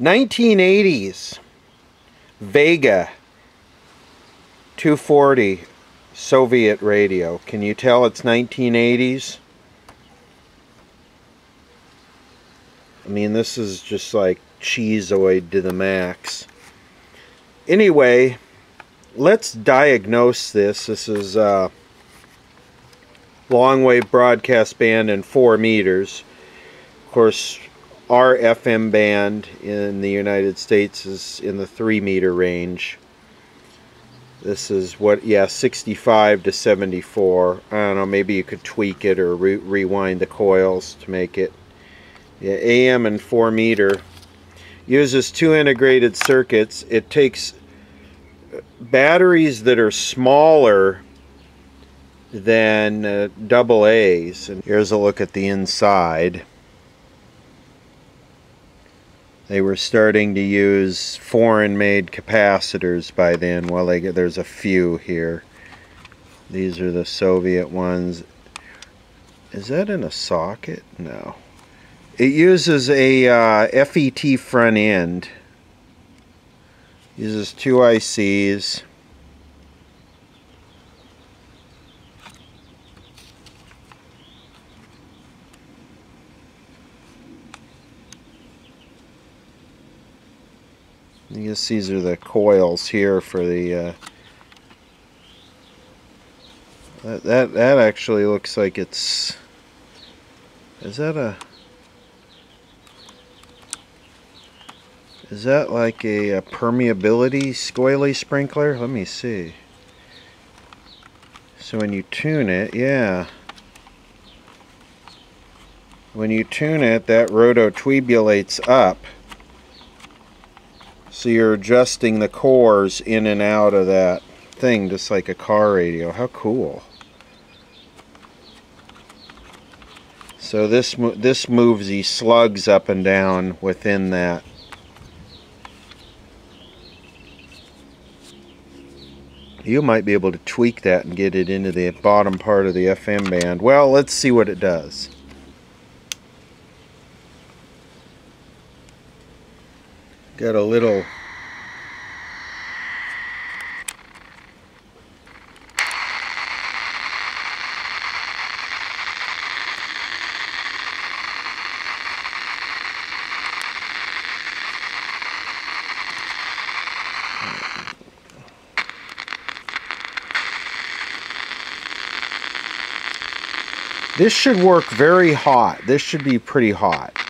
1980s Vega 240 Soviet radio. Can you tell it's 1980s? I mean, this is just like cheeseoid to the max. Anyway, let's diagnose this. This is uh, a long wave broadcast band in 4 meters. Of course, our FM band in the United States is in the 3 meter range. This is what, yeah, 65 to 74. I don't know, maybe you could tweak it or re rewind the coils to make it. Yeah, AM and 4 meter. Uses two integrated circuits. It takes batteries that are smaller than uh, double A's. And here's a look at the inside. They were starting to use foreign-made capacitors by then. Well, they, there's a few here. These are the Soviet ones. Is that in a socket? No. It uses a uh, FET front end. Uses two ICs. I guess these are the coils here for the uh, that, that that actually looks like it's is that a is that like a, a permeability squaley sprinkler? Let me see. So when you tune it yeah. When you tune it that rototubulates up so you're adjusting the cores in and out of that thing just like a car radio. How cool. So this this moves these slugs up and down within that. You might be able to tweak that and get it into the bottom part of the FM band. Well, let's see what it does. Got a little This should work very hot. This should be pretty hot.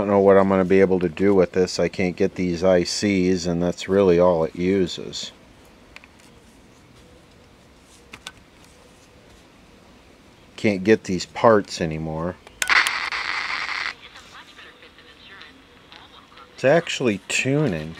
Don't know what I'm going to be able to do with this. I can't get these ICs and that's really all it uses. Can't get these parts anymore. It's actually tuning.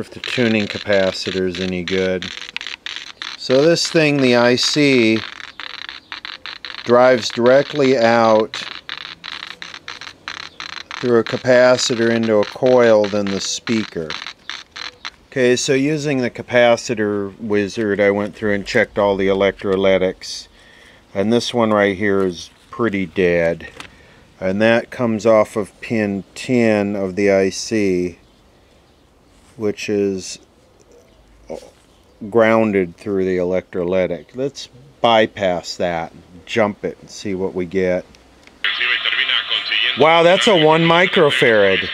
If the tuning capacitor is any good. So this thing, the IC, drives directly out through a capacitor into a coil than the speaker. Okay, so using the capacitor wizard, I went through and checked all the electrolytics. And this one right here is pretty dead. And that comes off of pin 10 of the IC, which is uh, grounded through the electrolytic. Let's bypass that, jump it, and see what we get. Wow, that's a one microfarad.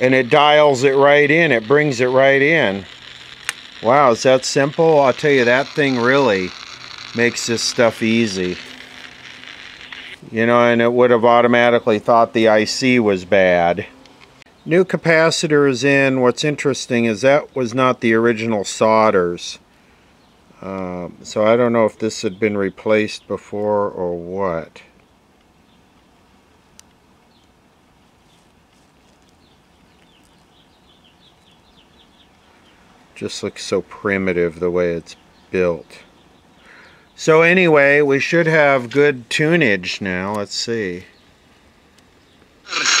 And it dials it right in. It brings it right in. Wow is that simple? I'll tell you that thing really makes this stuff easy. You know and it would have automatically thought the IC was bad new capacitor is in what's interesting is that was not the original solders um, so I don't know if this had been replaced before or what Just looks so primitive the way it's built. So anyway, we should have good tunage now. Let's see.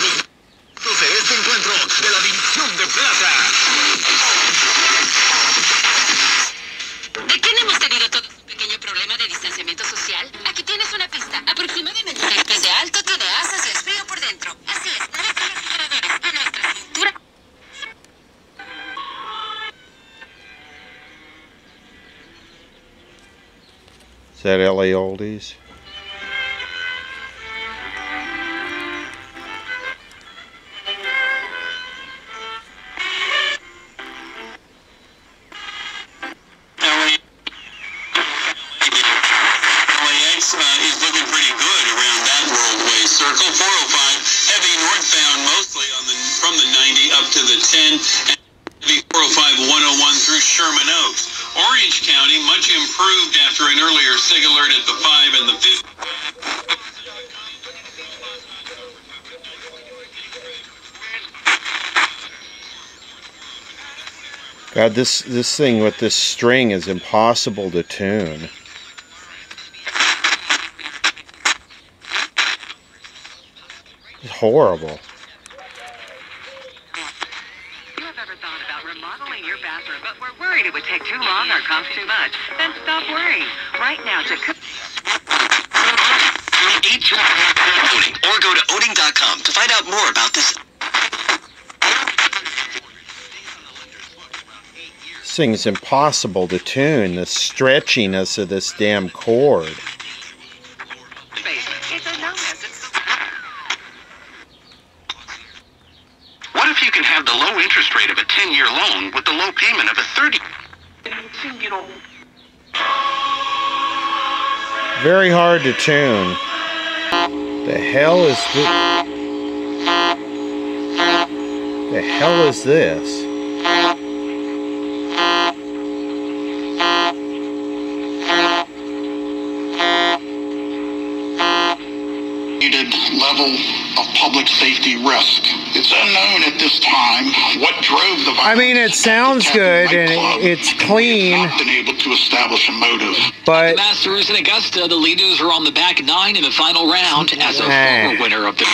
Is that LA Oldies? God, this, this thing with this string is impossible to tune. It's horrible. You have ever thought about remodeling your bathroom, but we're worried it would take too long or cost too much, then stop worrying. Right now to Oding, or go to oding.com to find out more about this. This thing's impossible to tune, the stretchiness of this damn cord. What if you can have the low interest rate of a 10-year loan with the low payment of a 30. Very hard to tune. The hell is this? The hell is this? Level of public safety risk. It's unknown at this time what drove the I mean, it sounds good and it's clean. Not been able to establish a motive. But the Masters in Augusta, the leaders are on the back nine in the final round as a former winner of the.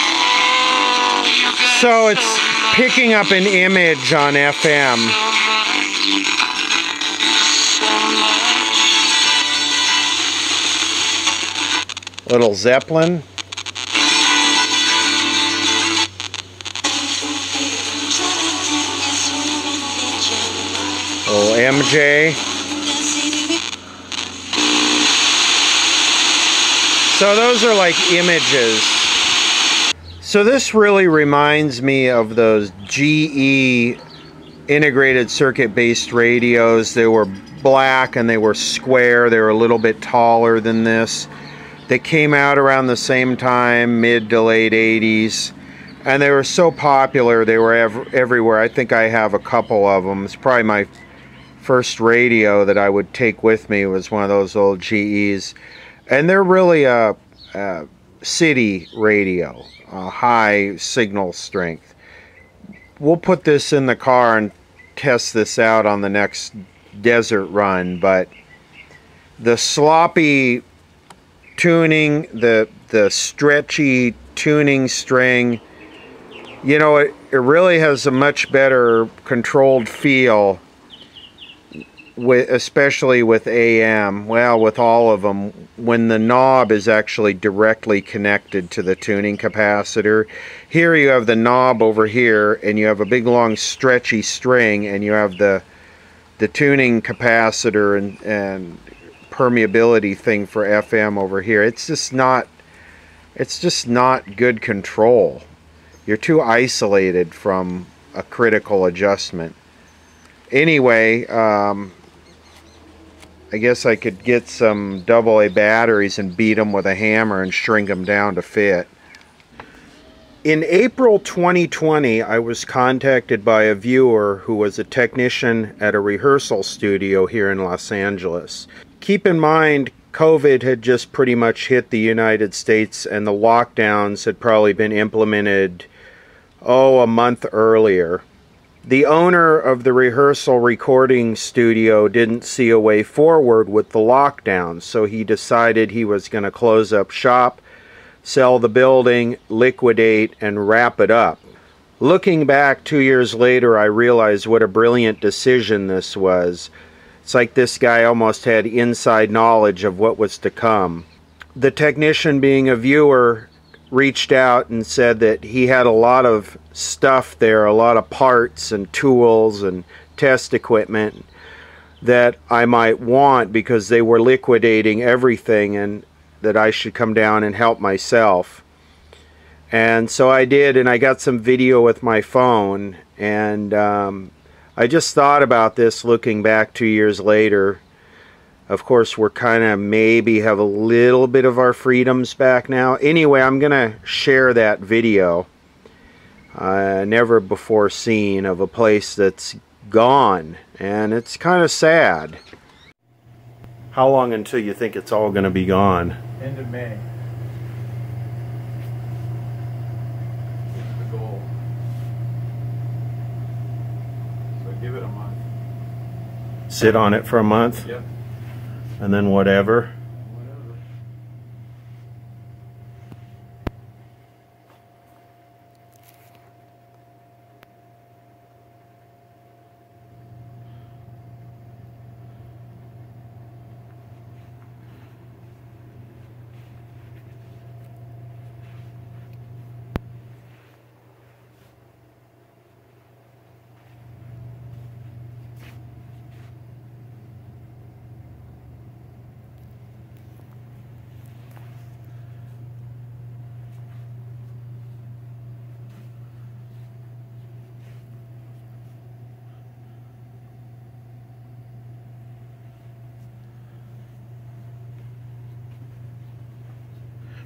So it's picking up an image on FM. Little Zeppelin. Little MJ. So those are like images. So this really reminds me of those GE integrated circuit based radios. They were black and they were square. They were a little bit taller than this. They came out around the same time, mid to late 80s and they were so popular they were ev everywhere i think i have a couple of them it's probably my first radio that I would take with me was one of those old GEs. And they're really a, a city radio, a high signal strength. We'll put this in the car and test this out on the next desert run, but the sloppy tuning, the the stretchy tuning string, you know, it, it really has a much better controlled feel, with, especially with AM, well, with all of them, when the knob is actually directly connected to the tuning capacitor. Here you have the knob over here, and you have a big long stretchy string, and you have the the tuning capacitor and, and permeability thing for FM over here. It's just not it's just not good control. You're too isolated from a critical adjustment. Anyway, um, I guess I could get some AA batteries and beat them with a hammer and shrink them down to fit. In April 2020, I was contacted by a viewer who was a technician at a rehearsal studio here in Los Angeles. Keep in mind, COVID had just pretty much hit the United States and the lockdowns had probably been implemented, oh, a month earlier. The owner of the rehearsal recording studio didn't see a way forward with the lockdown, so he decided he was going to close up shop, sell the building, liquidate, and wrap it up. Looking back two years later, I realized what a brilliant decision this was. It's like this guy almost had inside knowledge of what was to come. The technician, being a viewer, reached out and said that he had a lot of stuff there, a lot of parts and tools and test equipment that I might want because they were liquidating everything and that I should come down and help myself. And so I did, and I got some video with my phone, and um, I just thought about this looking back two years later. Of course, we're kind of maybe have a little bit of our freedoms back now. Anyway, I'm going to share that video. Uh, never before seen of a place that's gone. And it's kind of sad. How long until you think it's all going to be gone? End of May. the goal. So give it a month. Sit on it for a month? Yep. And then whatever?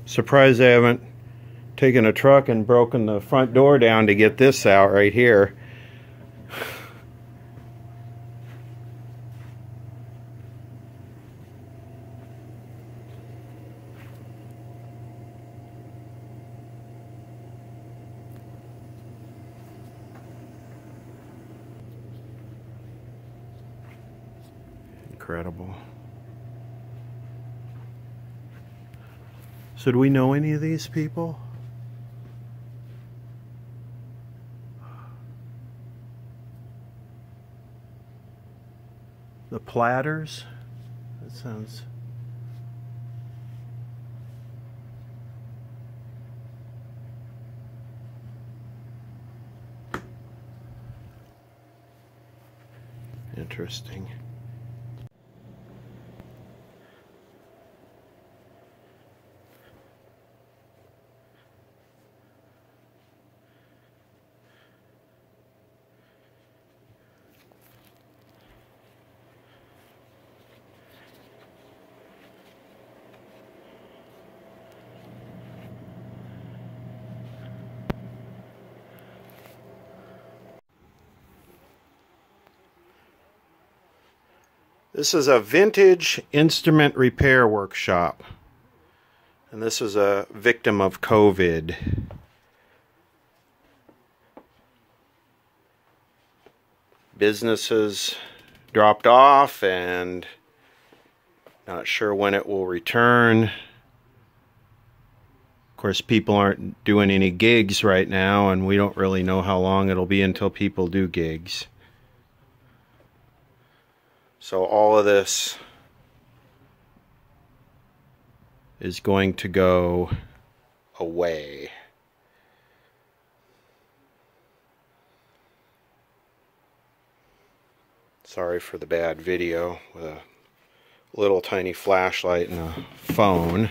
Surprised I haven't taken a truck and broken the front door down to get this out right here. Incredible. So do we know any of these people? The Platters? That sounds... Interesting. This is a vintage instrument repair workshop. And this is a victim of COVID. Businesses dropped off and not sure when it will return. Of course, people aren't doing any gigs right now, and we don't really know how long it'll be until people do gigs. So all of this is going to go away. Sorry for the bad video with a little tiny flashlight and a phone.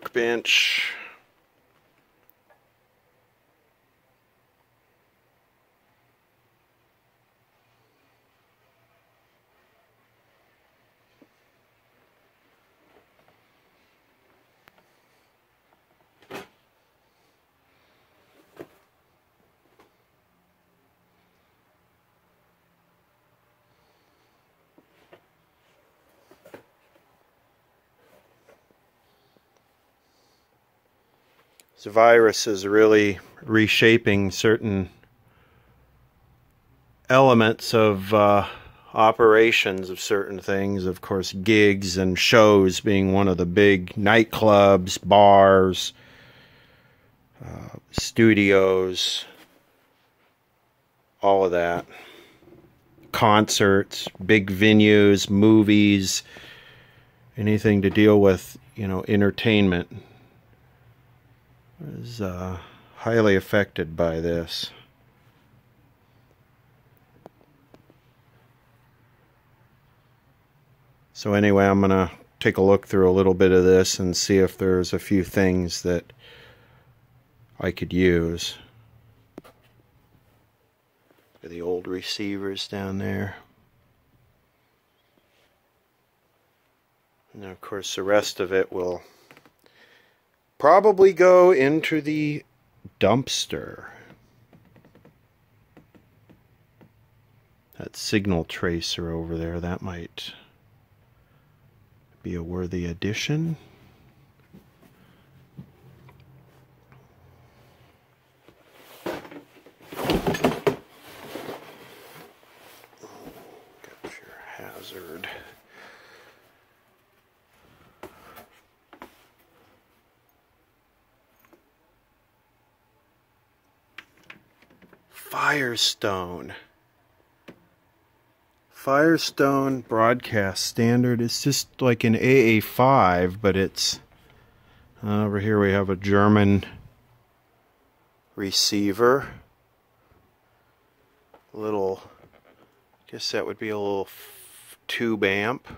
Workbench. This virus is really reshaping certain elements of uh, operations of certain things. Of course, gigs and shows being one of the big nightclubs, bars, uh, studios, all of that. Concerts, big venues, movies, anything to deal with, you know, entertainment is uh, highly affected by this. So anyway, I'm going to take a look through a little bit of this and see if there's a few things that I could use. The old receivers down there. And of course the rest of it will probably go into the dumpster. That signal tracer over there, that might be a worthy addition. Firestone. Firestone broadcast standard. It's just like an AA5, but it's uh, over here we have a German receiver. Little, I guess that would be a little tube amp.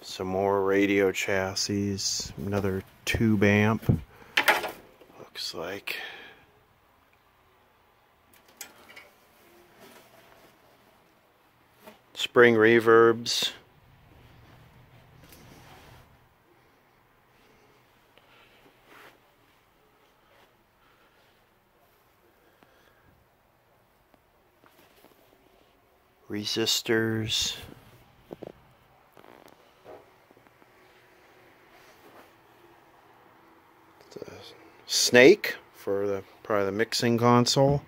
Some more radio chassis, another tube amp looks like. Spring reverbs. Resistors. Snake for the probably the mixing console.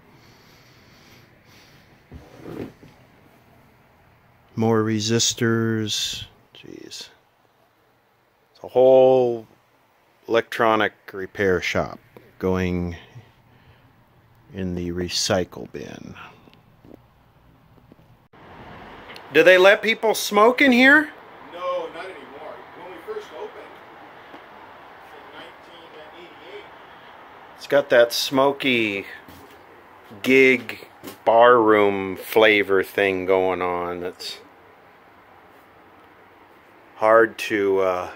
More resistors. Jeez. It's a whole electronic repair shop going in the recycle bin. Do they let people smoke in here? No, not anymore. When we first opened in 1988, It's got that smoky gig bar room flavor thing going on. that's hard to uh,